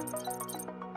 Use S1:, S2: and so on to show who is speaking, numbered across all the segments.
S1: Música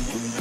S1: Yeah.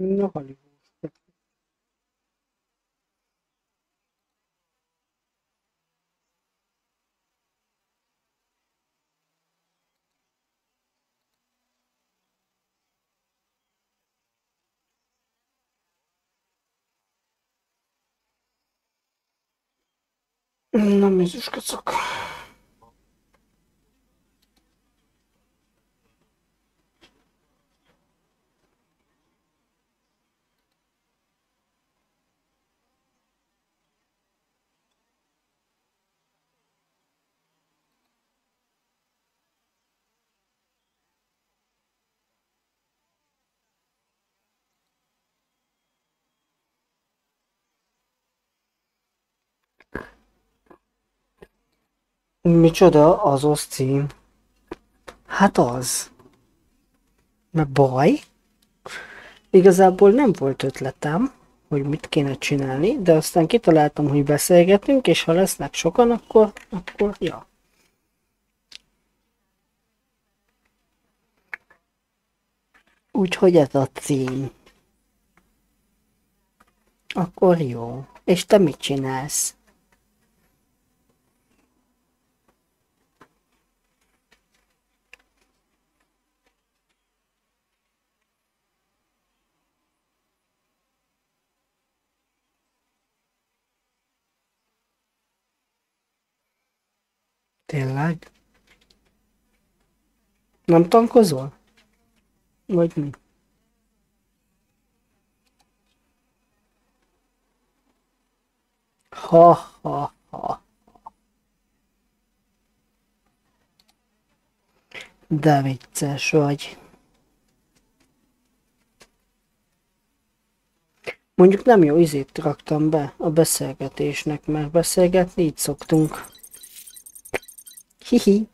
S1: Na, Hollywood. Na, Jézus kacok. Micsoda az az cím? Hát az. Mert baj. Igazából nem volt ötletem, hogy mit kéne csinálni, de aztán kitaláltam, hogy beszélgetünk, és ha lesznek sokan, akkor, akkor ja. Úgyhogy ez a cím. Akkor jó. És te mit csinálsz? Tényleg? Nem tankozol? Vagy mi? Ha, ha, ha. De vicces vagy. Mondjuk nem jó izét raktam be a beszélgetésnek, mert beszélgetni így szoktunk. Hihi.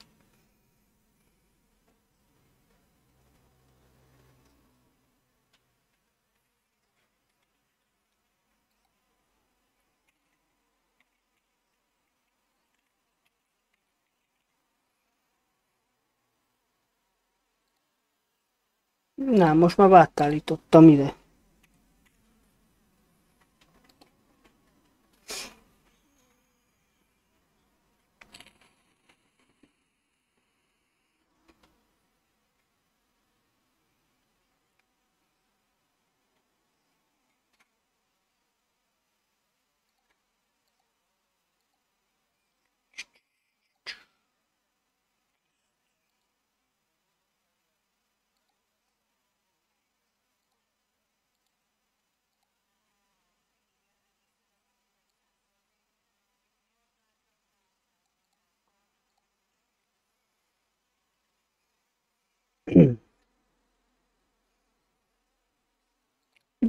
S1: Nem, most már átállítottam ide.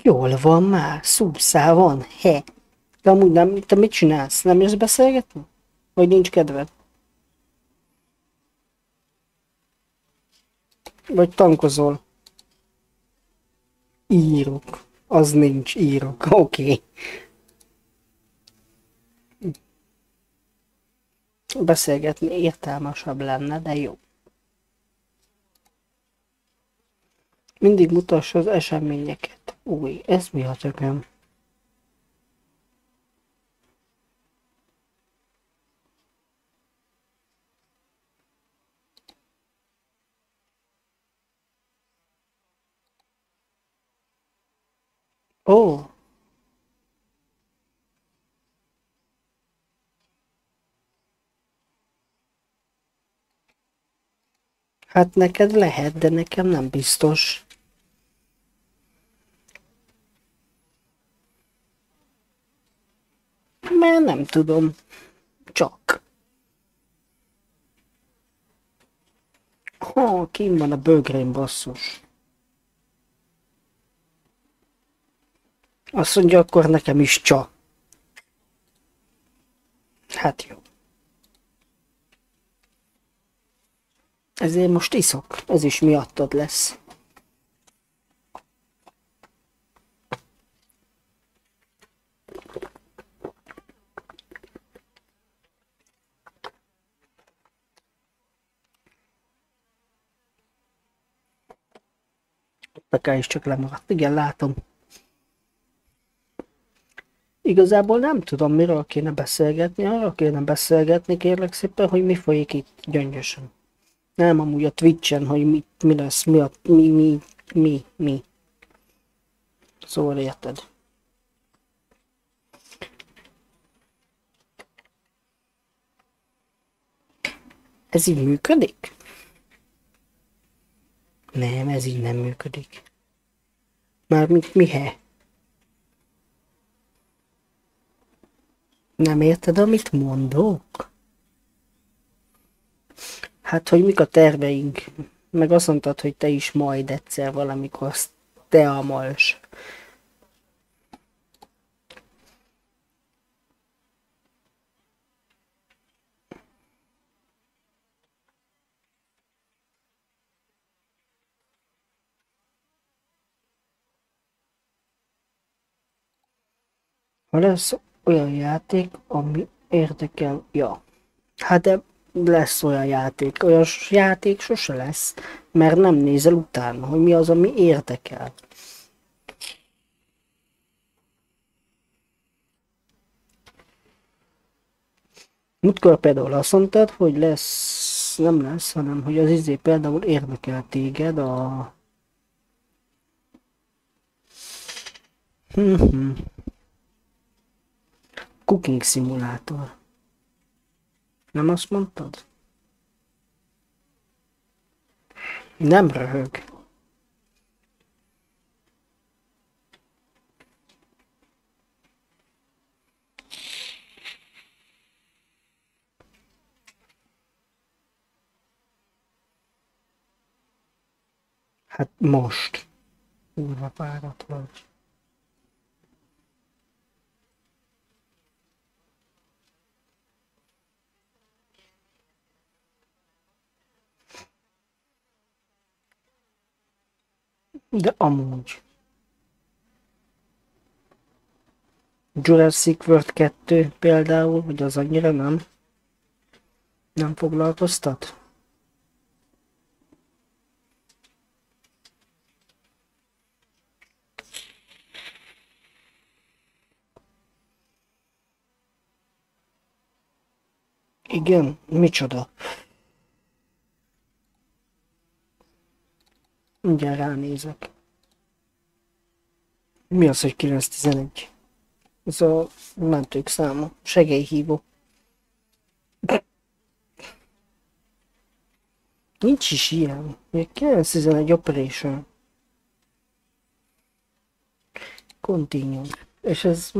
S1: Jól van már, szúszál van, he. De amúgy nem, te mit csinálsz? Nem jössz beszélgetni? Vagy nincs kedved? Vagy tankozol? Írok. Az nincs, írok. Oké. Okay. Beszélgetni értelmesebb lenne, de jó. Mindig mutassa az eseményeket. Új, ez mi a tököm? Ó. Oh. Hát neked lehet, de nekem nem biztos. Mert nem tudom. Csak. Ha, kim van a bögrém basszus. Azt mondja, akkor nekem is csak. Hát jó. Ezért most iszok. Ez is miattad lesz. Peká is csak lemaradt. Igen, látom. Igazából nem tudom, miről kéne beszélgetni, arra kéne beszélgetni, kérlek szépen, hogy mi folyik itt gyöngyösen. Nem amúgy a Twitch-en, hogy mi, mi lesz, mi, a, mi, mi, mi, mi. Szóval érted. Ez így működik? Nem, ez így nem működik. Mármint mihe? Nem érted, amit mondok? Hát, hogy mik a terveink. Meg azt mondtad, hogy te is majd egyszer valamikor te a mals. Lesz olyan játék, ami érdekel, ja. Hát de lesz olyan játék, olyan játék sose lesz, mert nem nézel utána, hogy mi az, ami érdekel. Múltkor például azt mondtad, hogy lesz, nem lesz, hanem hogy az izé például érdekel téged a... Cooking szimulátor. Nem azt mondtad? Nem röhög. Hát most. Kurva párat De amúgy. Jurassic World 2 például, hogy az annyira nem? Nem foglalkoztat? Igen, micsoda? Mindjárt ránézek. Mi az, hogy 911? Ez a mentők száma. Segélyhívó. Nincs is ilyen. 911 Operation. Continue. És ez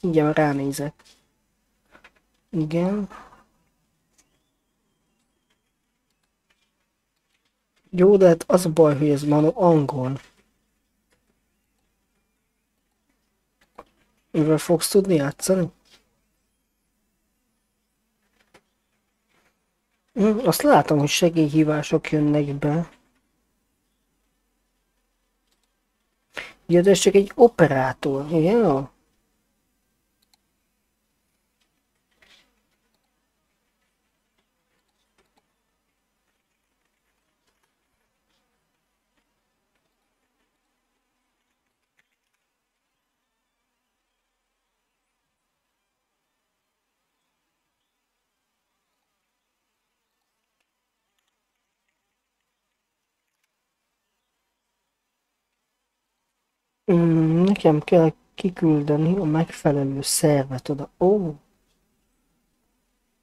S1: mindjárt ránézek. Igen. Jó, de hát az a baj, hogy ez már angol. Mivel fogsz tudni játszani? Hm, azt látom, hogy segélyhívások jönnek be. Ja, de ez csak egy operátor, igen? Nekem kell kiküldeni a megfelelő szervet oda. Ó!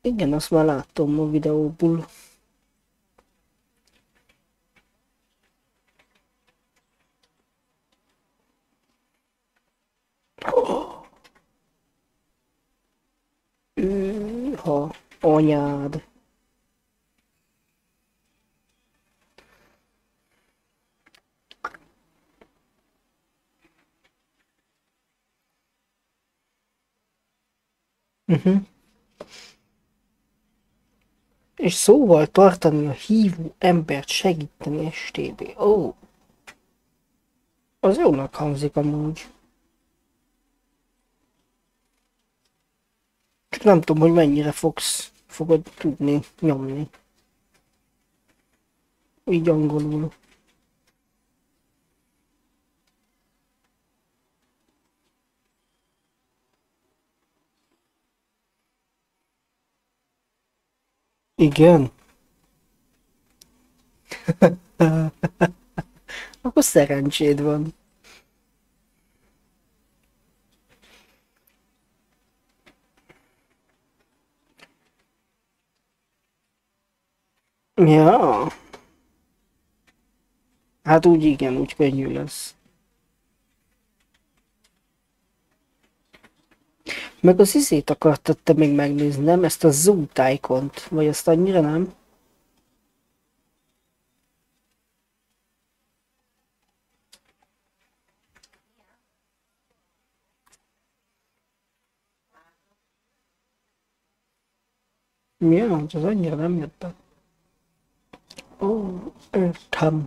S1: Igen, azt már láttam a videóból. Ha anyád. Uh-huh. És szóval tartani a hívó embert segíteni STB. Ó. Oh. Az jónak hangzik amúgy. Csak nem tudom, hogy mennyire fogsz, fogod tudni nyomni. Így angolul. Igen. Akkor szerencséd van. Ja. Hát úgy igen, úgy könnyű lesz. Meg az izét akartad te még megnézni, nem? Ezt a zoom icont, vagy azt annyira nem? Ja, az annyira nem jött be. Ó, értem.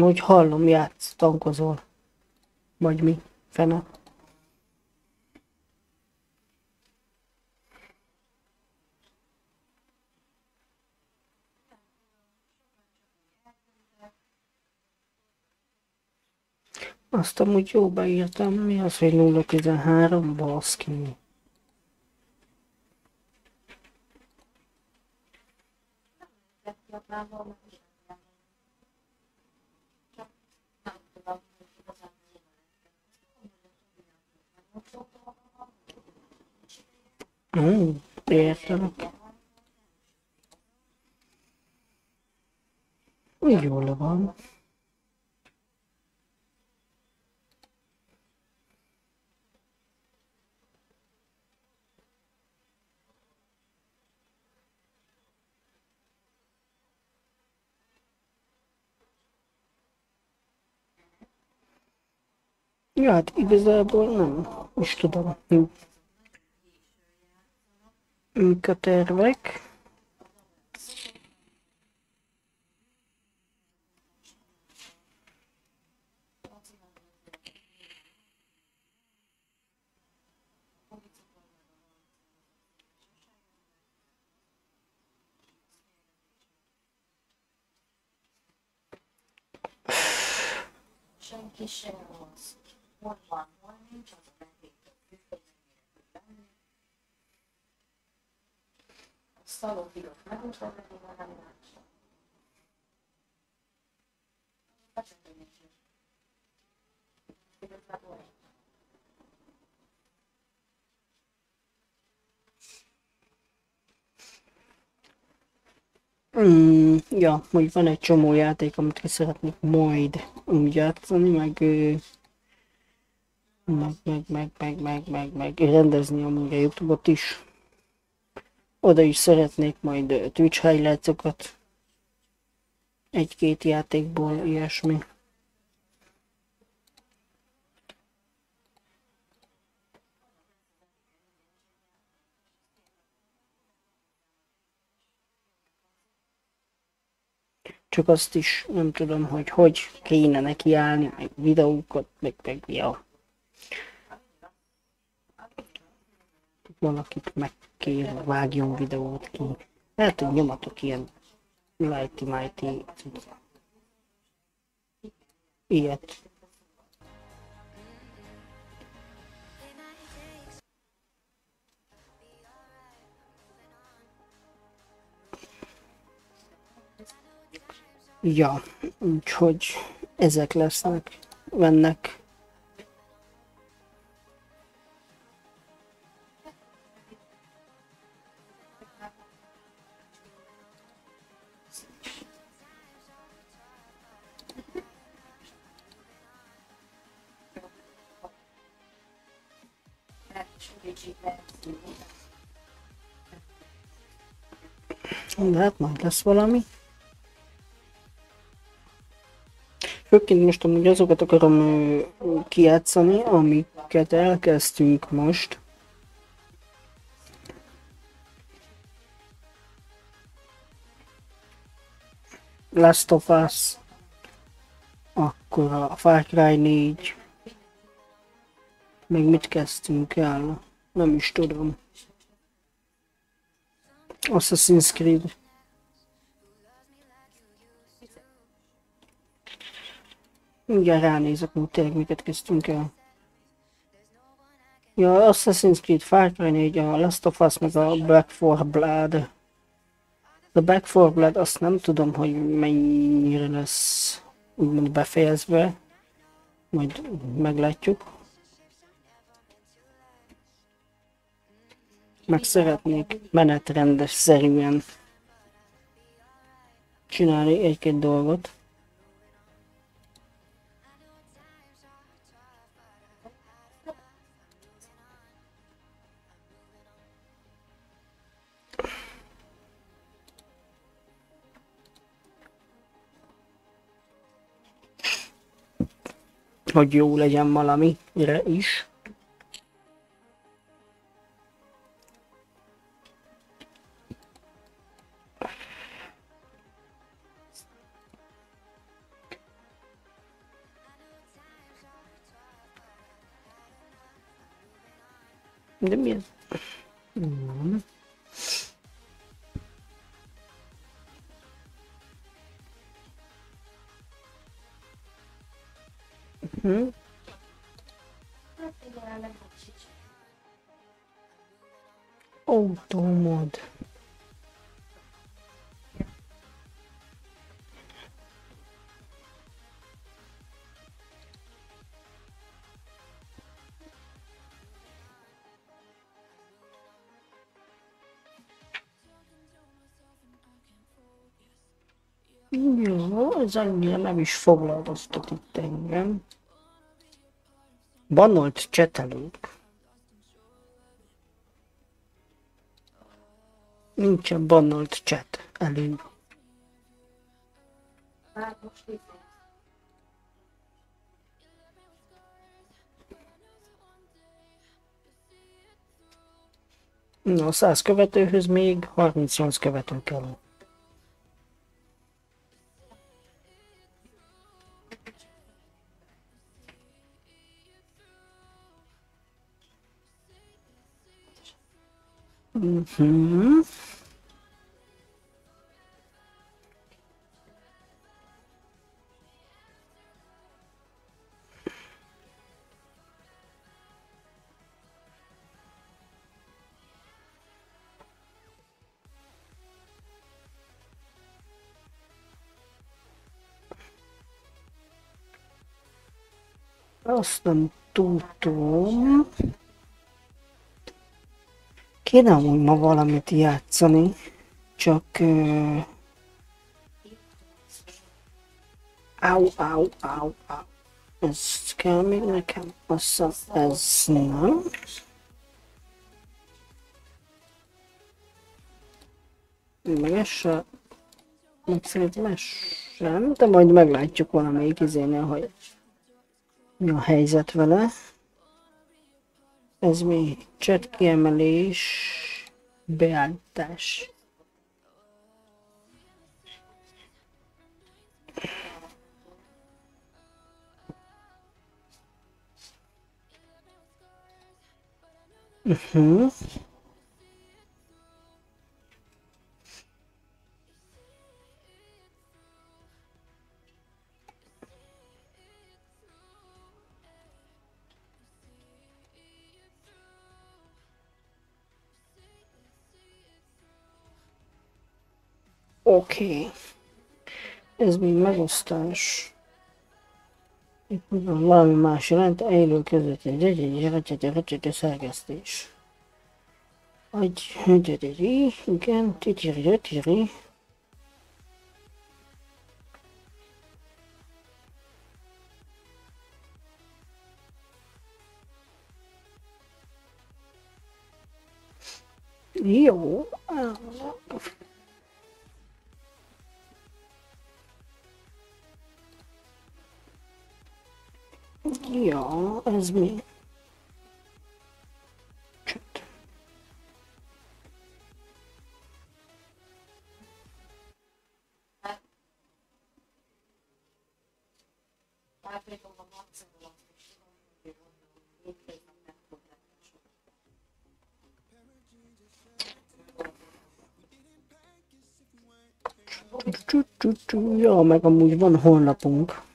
S1: Úgy hallom, játsz, tankozol. Vagy mi? Fene. Azt amúgy jó beírtam, mi az, hogy 013, baszki. Mm, értelek. Jól van. Ja, hát igazából nem. Mik a tervek?
S2: Senki sem az. Hol van, hol nincs, az a betétől A szalófiók megúszva pedig a nem látszik.
S1: Mm, ja, hogy van egy csomó játék, amit ki szeretnék majd úgy játszani, meg, meg, meg, meg, meg, meg, meg, meg rendezni amúgy a Youtube-ot is. Oda is szeretnék majd Twitch highlights egy-két játékból, ilyesmi. Csak azt is nem tudom, hogy hogy kéne nekiállni, meg videókat, meg, meg ja. Valakit meg kér, vágjon videót ki. Lehet, hogy nyomatok ilyen lighty mighty ilyet. Ja, úgyhogy ezek lesznek, vennek. Lesz valami. Főként most amúgy azokat akarom ö, kijátszani, amiket elkezdtünk most. Last of Us, akkor a Far Cry 4, még mit kezdtünk el, nem is tudom. Assassin's Creed. Mindjárt ránézek, hogy tényleg miket kezdtünk el. Ja, Assassin's Creed, Far Cry 4, a Last of Us, meg a Back 4 Blood. A Back 4 Blood azt nem tudom, hogy mennyire lesz úgymond befejezve. Majd meglátjuk. Meg szeretnék menetrendes szerűen csinálni egy-két dolgot. Hogy jó legyen valamire is. Jó, ez annyira nem is foglalkoztat itt engem. Banolt csetelők. Nincsen banolt chat elő. Na, 100 követőhöz még 38 követő kell. Mhm. Azt nem tudom. Kéne amúgy ma valamit játszani, csak... Au, au, au, au. Ez kell még nekem? Assza, ez nem. Meg ez se... Meg szerintem ez sem, de majd meglátjuk valamelyik izénél, hogy mi a helyzet vele. Ez mi? Chat kiemelés, beállítás. Uh-huh. Oké. Okay. Ez még megosztás. Itt van valami más jelent, élő között egy egy egy egy egy szerkesztés. Egy egy igen, titiri, titiri. Jó. Ja, ez mi?
S2: Átlépom a maximumot, és
S1: Ja, meg amúgy van honlapunk.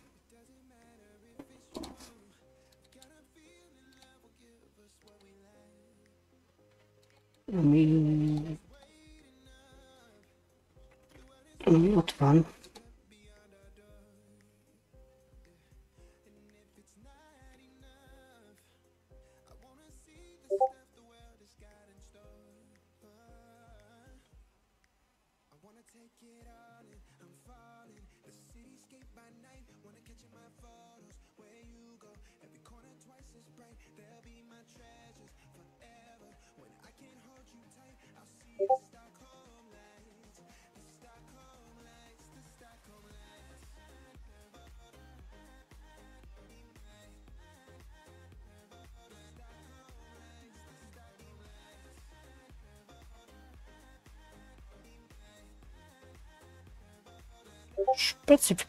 S1: Ami... Ami ott van.
S2: Je pense que c'est plus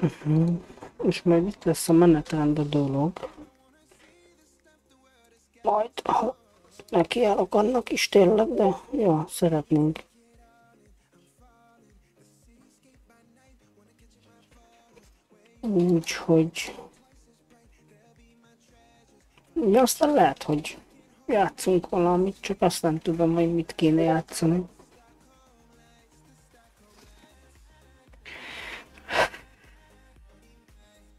S2: Mm-hmm. És
S1: majd itt lesz a menetrend a dolog. Majd, ha nekiállok annak is tényleg, de jó, szeretnénk. Úgyhogy... Ja, aztán lehet, hogy játszunk valamit, csak azt nem tudom, hogy mit kéne játszani.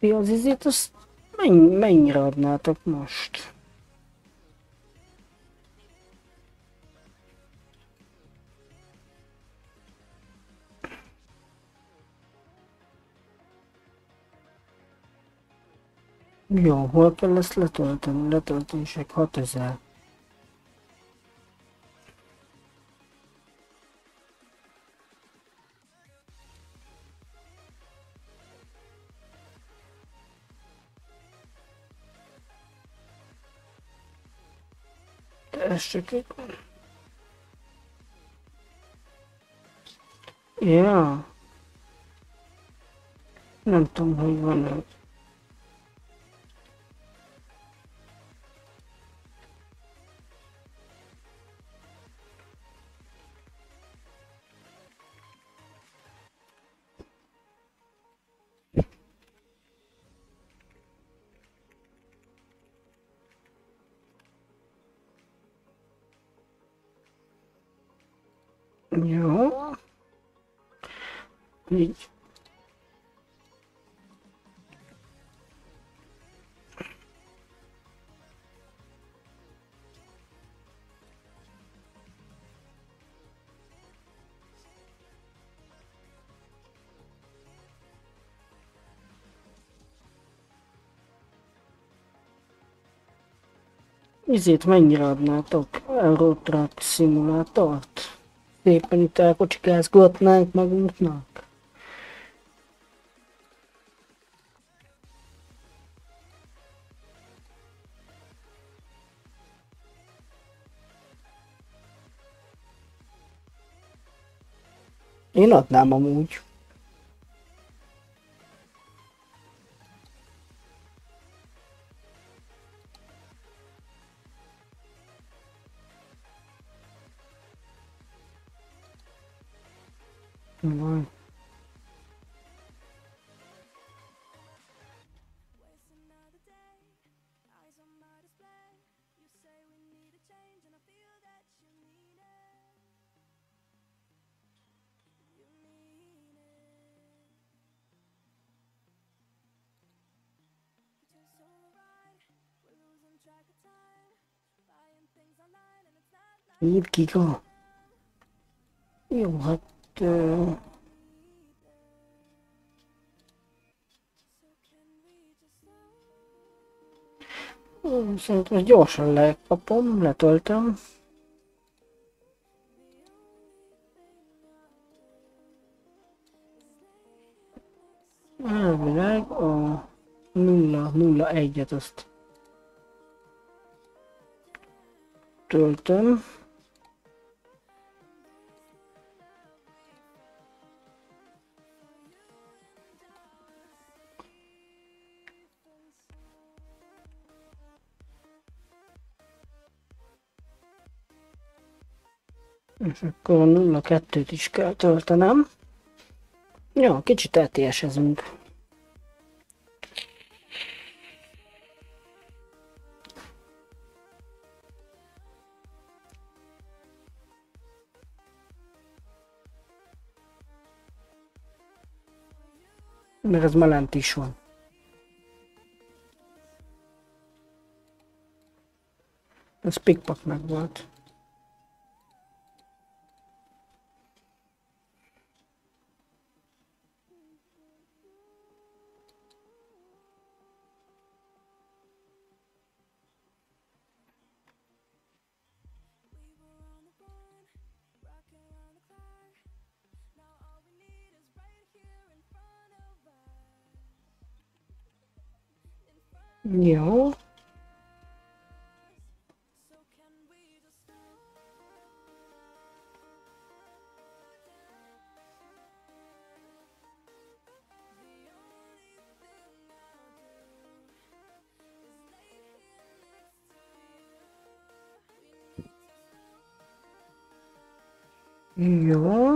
S1: Ti az izét, azt mennyi, mennyire adnátok most? Jó, hol kell ezt letölteni? Letöltések 6000. Tessék. Ja. Nem tudom, hogy van ez. Így. Izét mennyire adnátok? Eurotrack szimulátort? Szépen itt elkocsikázgatnánk magunknak. Én adnám amúgy. Vai. 7 giga. Jó, hát... Ö... Szerintem ezt gyorsan lekapom, letöltöm. Elvileg a 001-et azt töltöm. És akkor a 02-t is kell töltenem. Jó, kicsit eltésezünk. Meg ez már lent is van. Ez pikpak meg volt. Jó. Jó.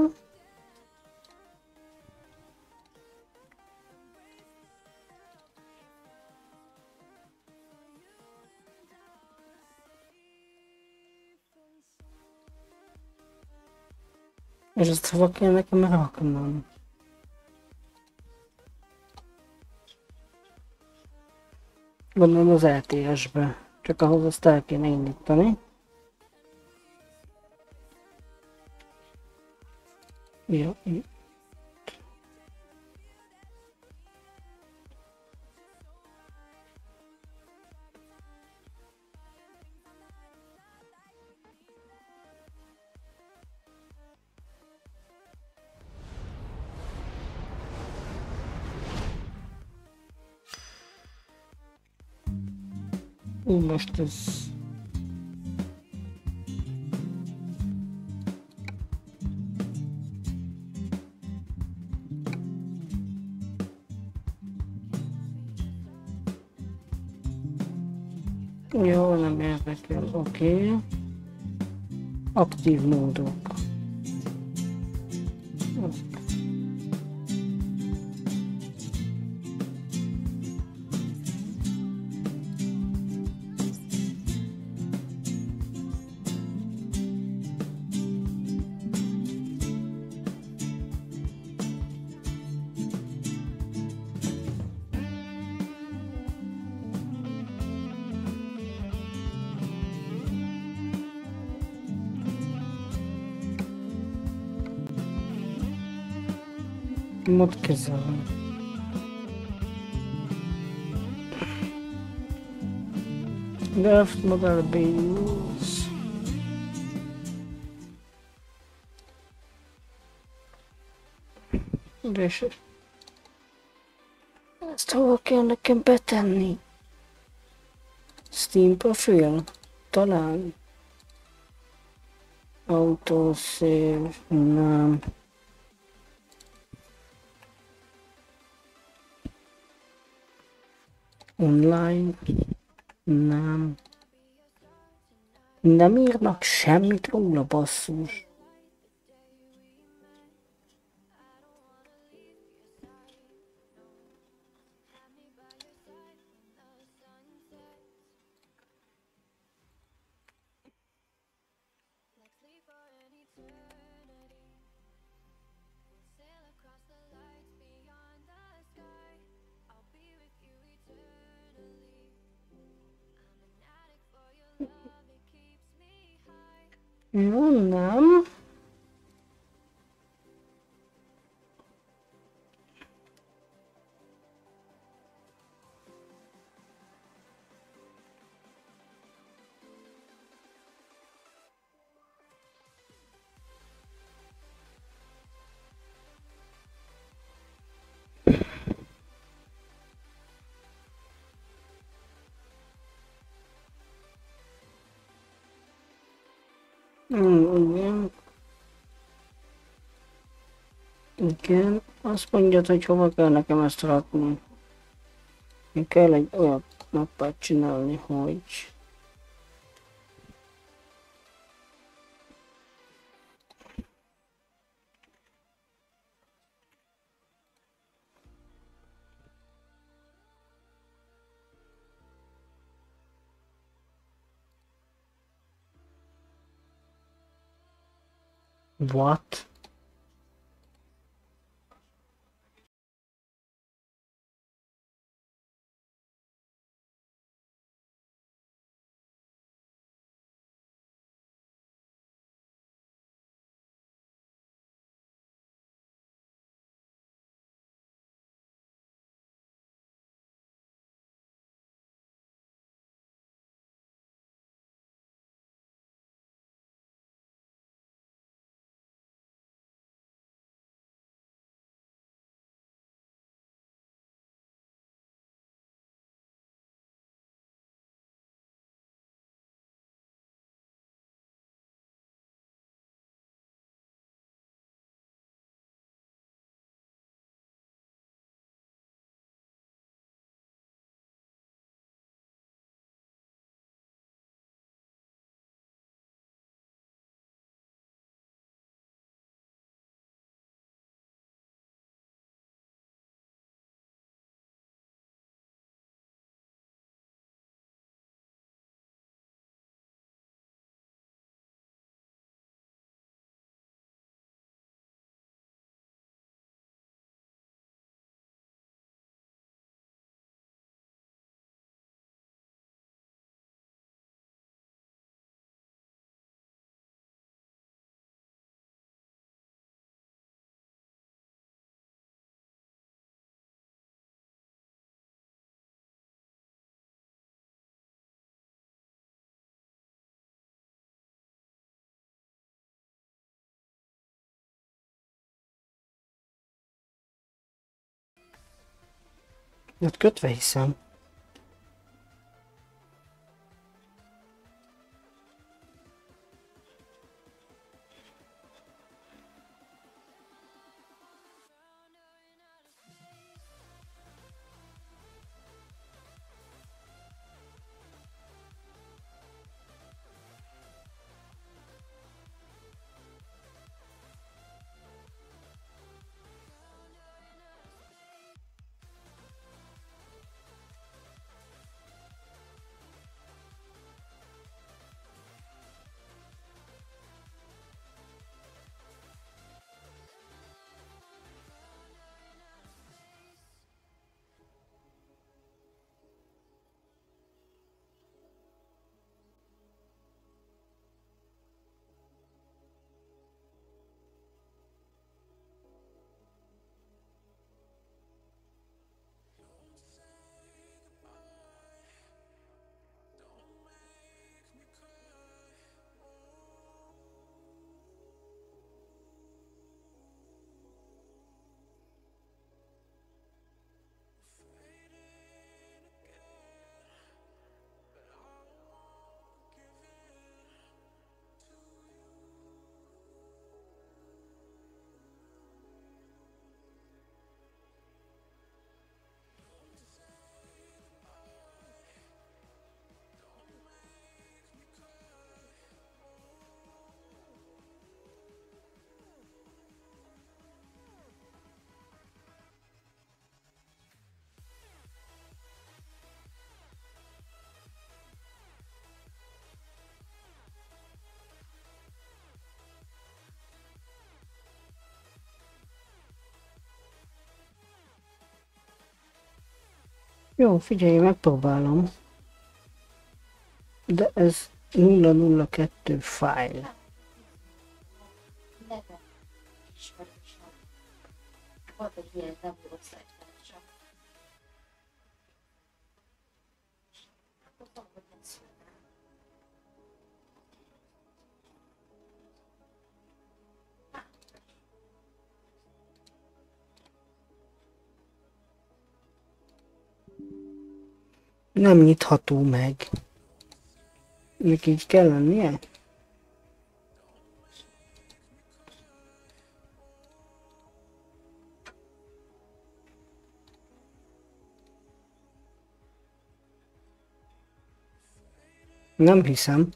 S1: És ezt hova kell nekem raknom? Gondolom az LTS-be. Csak ahhoz azt el kéne indítani. Ja, i- Ú, most ez... Jó, nem érdekel, oké. Okay. Aktív módok. Mod kezelő. Left model base. De és ezt hova kell nekem betenni? Steam profil? Talán. Autosave, nem. Online? Nem. Nem írnak semmit róla, basszus. Jó, nem. Igen. Igen, azt mondjad, hogy hova kell nekem ezt rakni. Én kell egy olyan mappát csinálni, hogy... What? Hát kötve hiszem. Jó, figyelj, megpróbálom. De ez 002 file.
S2: Volt egy ilyen, nem volt Nem
S1: nyitható meg. Még így kell lennie? Nem hiszem.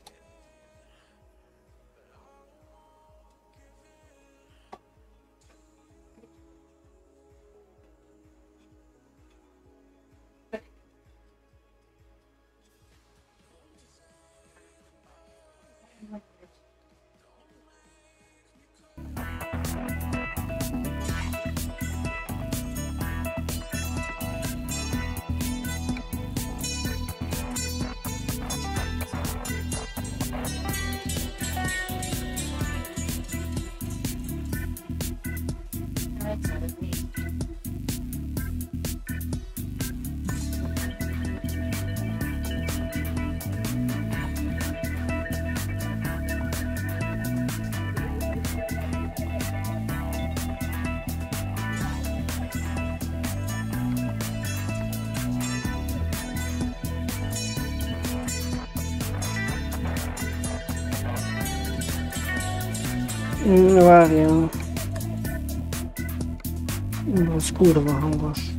S1: Kurva hangos.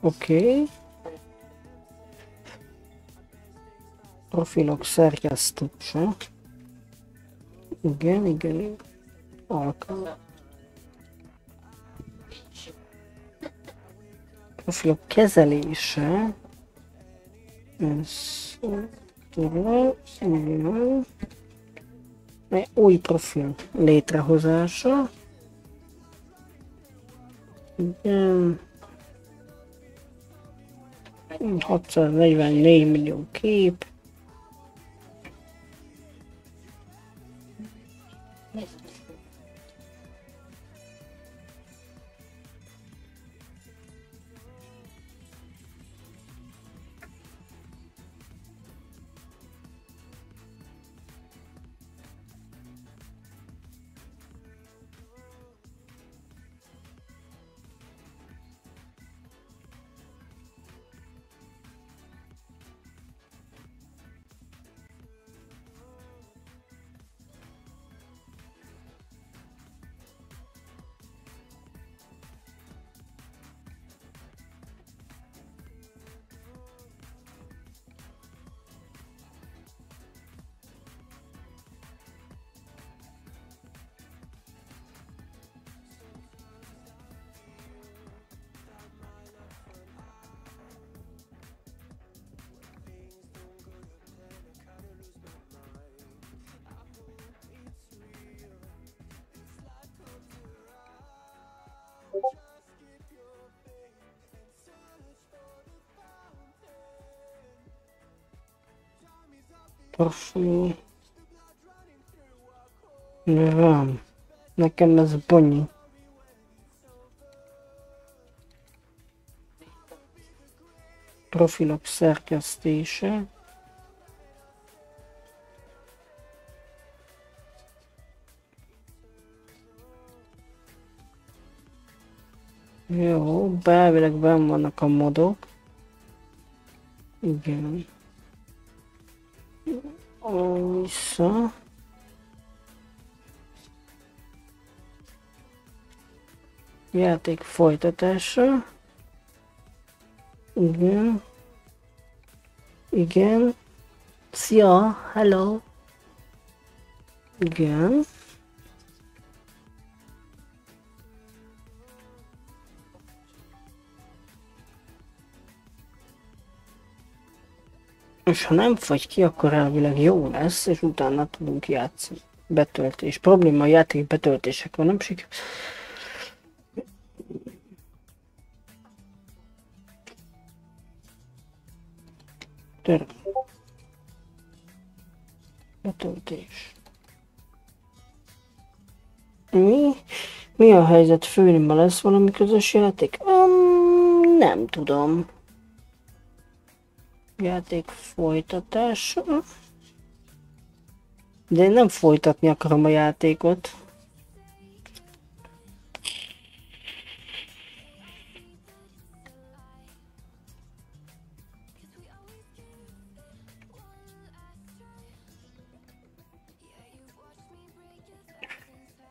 S1: Oké. Okay. Profilok szerkesztése. Igen, igen. Alkalom. Profilok kezelése. Ez tudom, igen. Új profil létrehozása. Igen. 644 millió kép. Profil. Mi van? Nekem ez bonyi. Profilok szerkesztése. Jó, belvileg benn vannak a modok. Igen. Vissza. Játék folytatása. Igen. Igen. Szia, hello. Igen. És ha nem fagy ki, akkor elvileg jó lesz, és utána tudunk játszani. Betöltés. Probléma a játék betöltésekor nem sikerül. Tör. Betöltés. Mi? Mi a helyzet? Főnimben lesz valami közös játék? Um, nem tudom. Játék folytatása. De én nem folytatni akarom a játékot.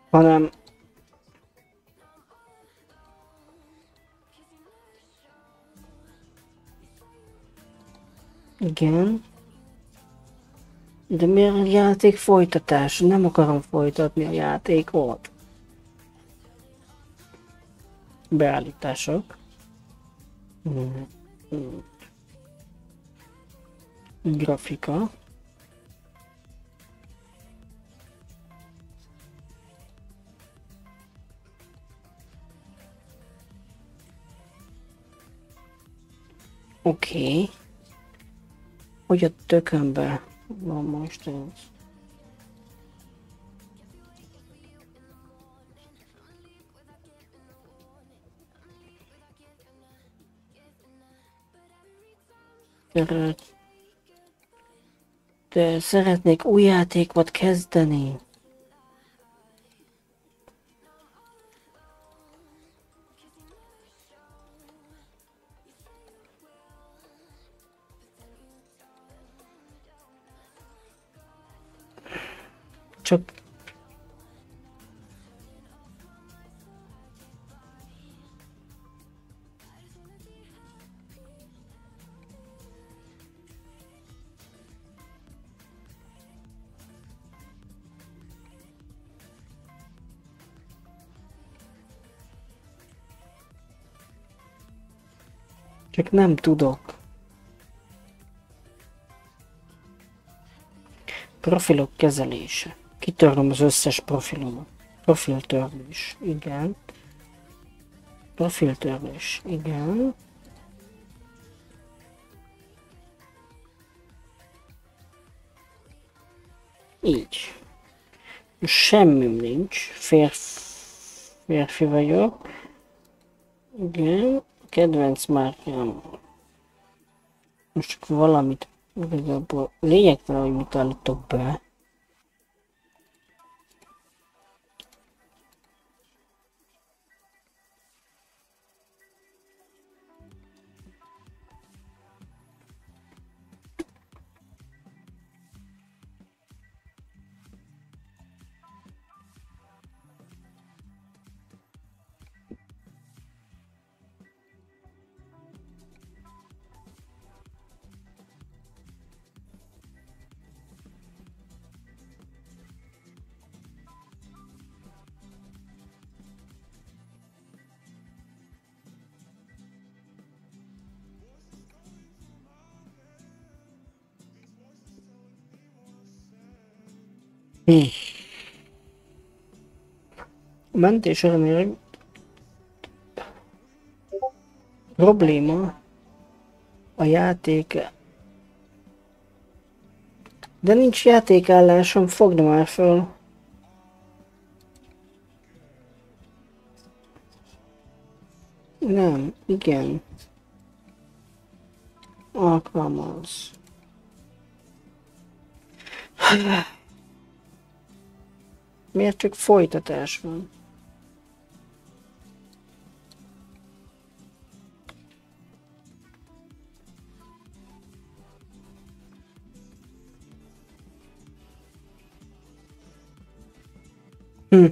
S1: hanem Igen. De miért a játék folytatás? Nem akarom folytatni a játékot. Beállítások. Hmm. Hmm. Grafika. Oké. Okay. Hogy a tökönbe van most ez? De szeretnék új játékot kezdeni. Csak Csak nem tudok. Profilok kezelése. Kitörlöm az összes profilomat. Profiltörlés, igen. Profiltörlés, igen. Így. Semmim nincs. Férf... Férfi vagyok. Igen. Kedvenc márkám. Most valamit igazából lényegtelen, hogy mit állítok be. A mentés ellenére probléma a játék de nincs játékállásom, fogd már föl. Nem, igen. Alkalmaz. Miért csak folytatás van? Hm.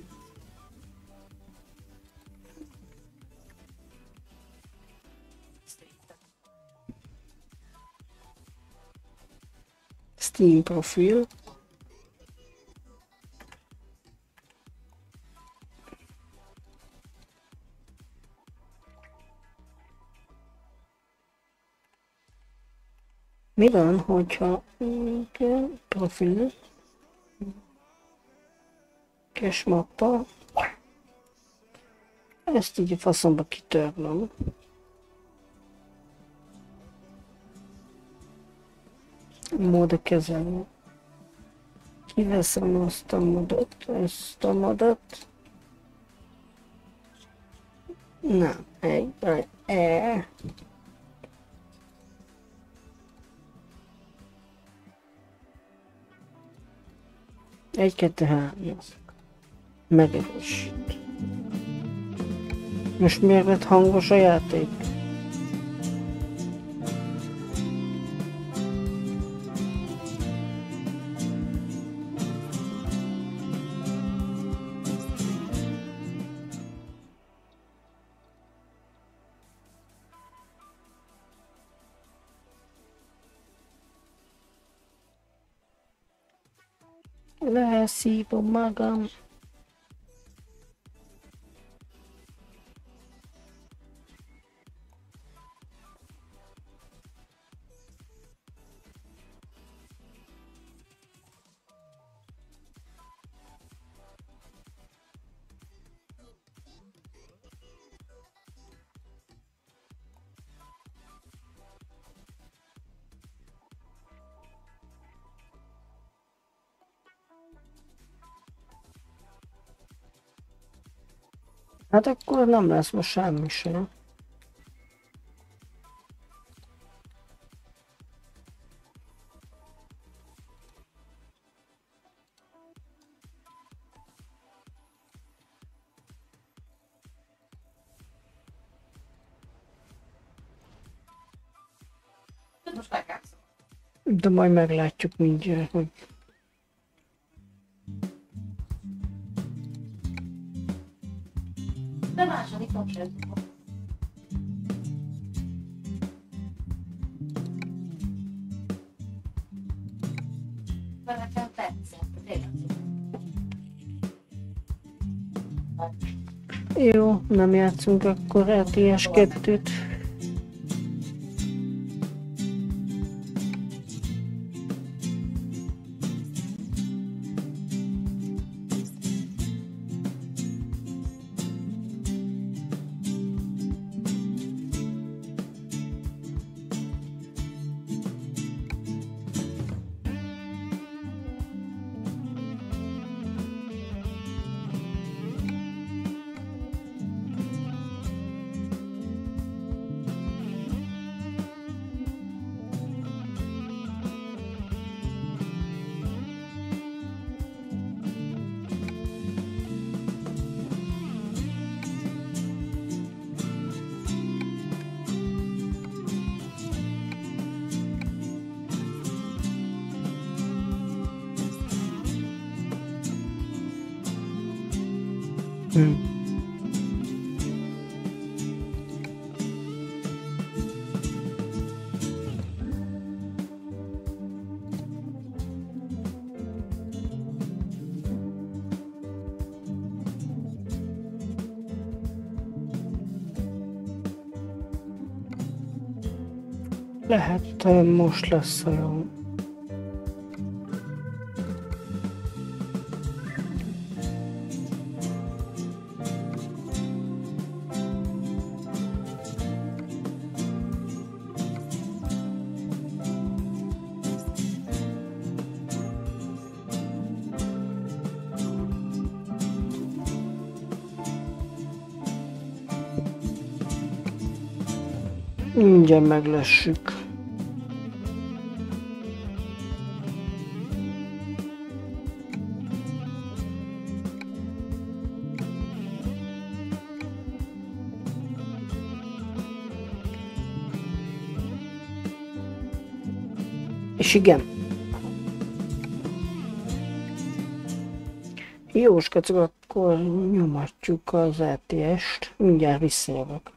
S1: Steam profil. Mi van, hogyha mm, igen, profil, cache mappa, ezt így a faszomba kitörlöm. Mód kezelő. Kiveszem azt a modot, ezt a modot. Nem, egy, egy, e. Egy, kettő, három. Megerősít. Most miért lett hangos a játék? Leszívom magam. Hát akkor nem lesz most semmi sem. De majd meglátjuk mindjárt, hogy játszunk akkor RTS 2-t. Hm. Lehet, most lesz a jó. Mindjárt meglessük. És igen. Jó, skacok, akkor nyomatjuk az RTS-t. Mindjárt visszajövök.